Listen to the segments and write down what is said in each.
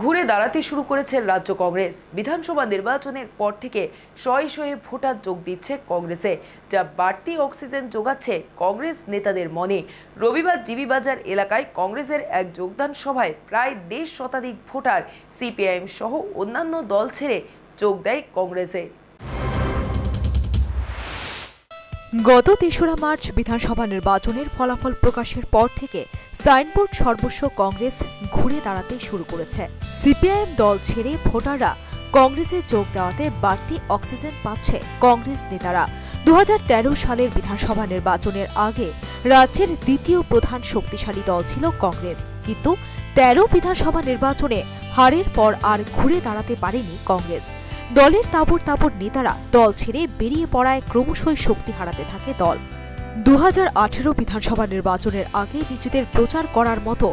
ঘুরে দাঁড়াতে শুরু করেছে রাজ্য কংগ্রেস। বিধানসভা নির্বাচনের পর থেকে শয়ে শয়ে ভোটার যোগ দিচ্ছে কংগ্রেসে, যা বাড়তি অক্সিজেন যোগাচ্ছে কংগ্রেস নেতাদের মনে। রবিবার জিবি বাজার এলাকায় কংগ্রেসের এক যোগদান সভায় প্রায় দেড় শতাধিক ভোটার, সিপিআইএম সহ অন্যান্য দল ছেড়ে যোগ দেয় কংগ্রেসে। গত তেসরা মার্চ বিধানসভা নির্বাচনের ফলাফল প্রকাশের পর থেকে সাইনবোর্ড সর্বস্ব কংগ্রেস ঘুরে দাঁড়াতে শুরু করেছে। সিপিআইএম দল ছেড়ে ভোটাররা কংগ্রেসে যোগ দেওয়াতে বাড়তি অক্সিজেন পাচ্ছে কংগ্রেস নেতারা। দু হাজার তেরো সালের বিধানসভা নির্বাচনের আগে রাজ্যের দ্বিতীয় প্রধান শক্তিশালী দল ছিল কংগ্রেস। কিন্তু তেরো বিধানসভা নির্বাচনে হারের পর আর ঘুরে দাঁড়াতে পারেনি কংগ্রেস। দলের তাবর তাবর নেতারা দল ছেড়ে বেরিয়ে পড়ায় ক্রমশই শক্তি হারাতে থাকে দল। দু বিধানসভা নির্বাচনের আগে নিজেদের প্রচার করার মতো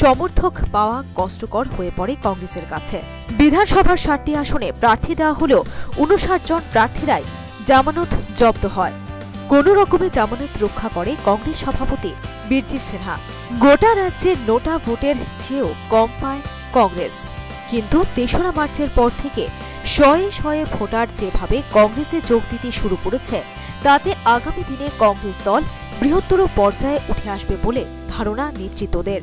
সমর্থক পাওয়া কষ্টকর হয়ে পড়ে কংগ্রেসের কাছে। বিধানসভার ষাটটি আসনে প্রার্থী দেওয়া হলেও উনষাট জন প্রার্থীরাই জামানত জব্দ হয়। কোন রকমে জামানত রক্ষা করে কংগ্রেস সভাপতি বীরজিৎ সিনহা। গোটা রাজ্যে নোটা ভোটের চেয়েও কম পায় কংগ্রেস। কিন্তু তেসরা মার্চের পর থেকে শয়ে শয়ে ভোটার যেভাবে কংগ্রেসে যোগ দিতে শুরু করেছে, তাতে আগামী দিনে কংগ্রেস দল বৃহত্তর পর্যায়ে উঠে আসবে বলে ধারণা নেতৃত্বদের।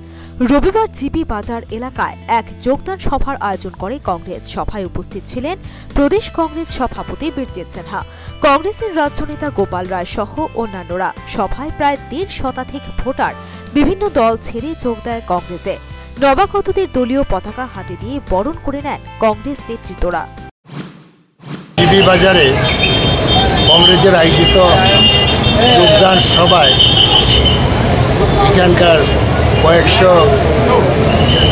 রবিবার জিবি বাজার এলাকায় এক যোগদান সভার আয়োজন করে কংগ্রেস সভায় উপস্থিত ছিলেন প্রদেশ কংগ্রেস সভাপতি বীরজিৎ সিনহা, কংগ্রেসের রাজ্য নেতা গোপাল রায় সহ অন্যান্যরা। সভায় প্রায় দেড় শতাধিক ভোটার বিভিন্ন দল ছেড়ে যোগ দেয় কংগ্রেসে। নবাগতদের দলীয় পতাকা হাতে দিয়ে বরণ করে নেন কংগ্রেস নেতৃত্বরা। টিভি বাজারে কংগ্রেসের আয়োজিত যোগদান সভায় এখানকার কয়েকশো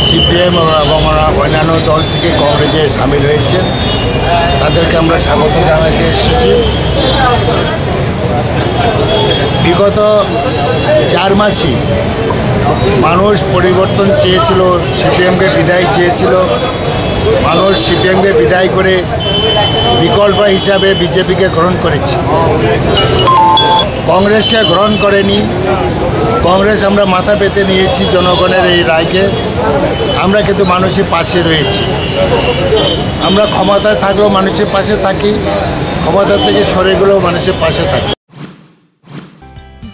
সিপিএম এবং অন্যান্য দল থেকে কংগ্রেসে সামিল হয়েছেন। তাদেরকে আমরা স্বাগত জানাতে এসেছি। বিগত চার মাসই মানুষ পরিবর্তন চেয়েছিল, সিপিএমকে বিদায় চেয়েছিল। মানুষ সিপিএমকে বিদায় করে বিকল্প হিসাবে বিজেপিকে গ্রহণ করেছে। কংগ্রেসকে গ্রহণ করেনি। কংগ্রেস আমরা মাথা পেতে নিয়েছি জনগণের এই রায়কে। আমরা কিন্তু মানুষের পাশে রয়েছি। আমরা ক্ষমতায় থাকলেও মানুষের পাশে থাকি ক্ষমতা থেকে সরে গেলেও মানুষের পাশে থাকি।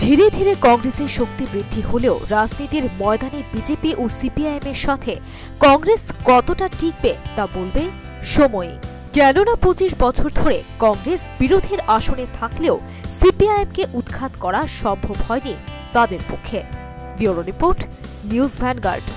ধীরে ধীরে কংগ্রেসের শক্তি বৃদ্ধি হলেও রাজনীতির ময়দানে বিজেপি ও সিপিআইএম এর সাথে কংগ্রেস কতটা টিকবে তা বলবে সময়ে। কেননা পঁচিশ বছর ধরে কংগ্রেস বিরোধীর আসনে থাকলেও সিপিআইএমকে উৎখাত করা সম্ভব হয়নি তাদের পক্ষে। Bureau report, news Vanguard.